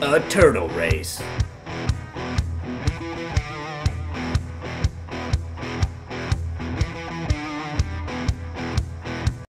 A turtle race.